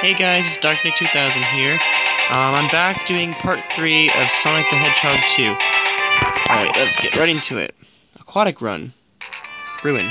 Hey guys, it's Darknick 2000 here. Um, I'm back doing part 3 of Sonic the Hedgehog 2. Alright, let's get right into it. Aquatic Run. Ruin.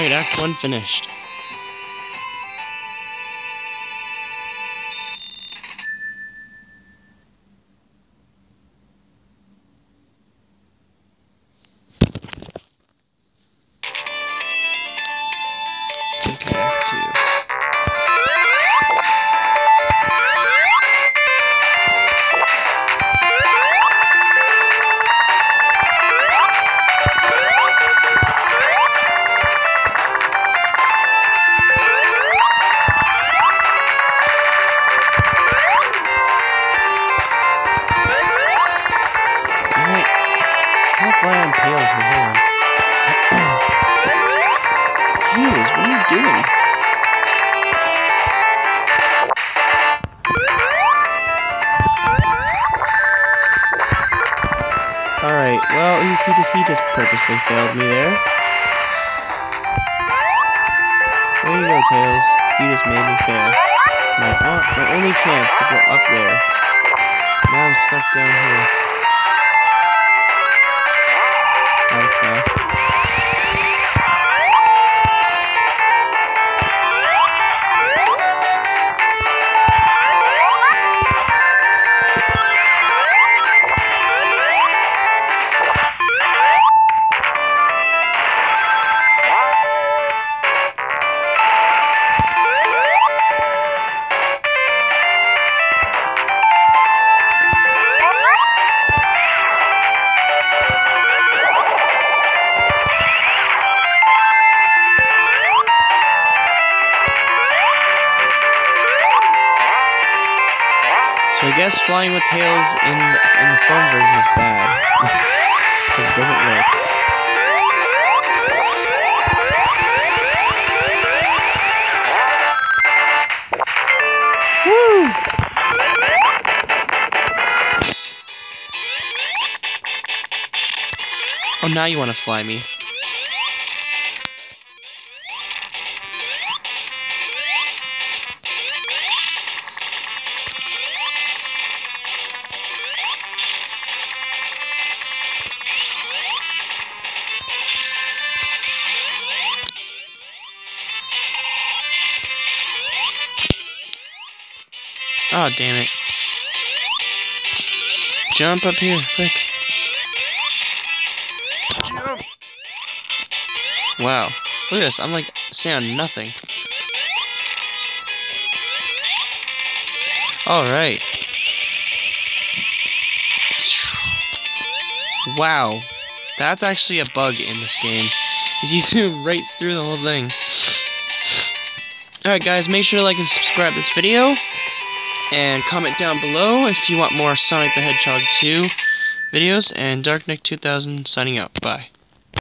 Alright, Act 1 finished. Tails, but hold on. Tails, what are you doing? Alright, well, he, he, just, he just purposely failed me there. There you go, Tails. You just made me fail. My, uh, my only chance to go up there. Now I'm stuck down here. So I guess flying with tails in in the phone version is bad. it doesn't work. Woo! Oh, now you want to fly me. Oh, damn it. Jump up here, quick. Jump! Wow. Look at this, I'm like saying nothing. Alright. Wow. That's actually a bug in this game. Is you zoom right through the whole thing. Alright guys, make sure to like and subscribe this video. And comment down below if you want more Sonic the Hedgehog 2 videos. And Darknick 2000 signing out. Bye.